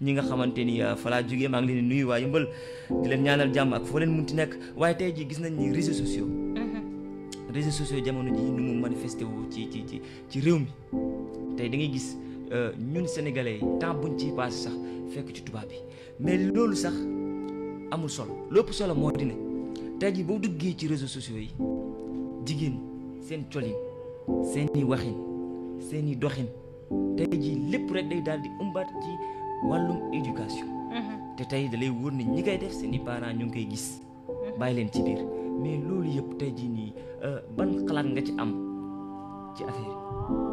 ñi nga xamante ni euh, falaa jógee maa ngi leen nuyu waa yëmbal di leen ñaanal jàmm ak foo leen munti nekk waaye tey ji gis nañ ni réseaux sociaux mm-hmm. réseaux sociaux jamono ji nu mu manifesté wu ci ci ci ci réew mi tey da ngay gis euh, ñun sénégalais yi temps buñ ci passé sax fekk ci tubaab bi mais loolu sax amul solo lépp solo moo di ne tey ji boo duggee ci réseaux sociaux yi jigéen seen colin seen i waxin seen i doxin tey jii lépp rek day daal di ëmbaat ci wàllum éducation. Mhm. te tey da lay wóor ne ñi koy def seen i parents ñu ngi koy gis. Mhm. bàyyi leen ci biir mais loolu yëpp tey jii nii euh, ban xalaat nga ci am ci affaire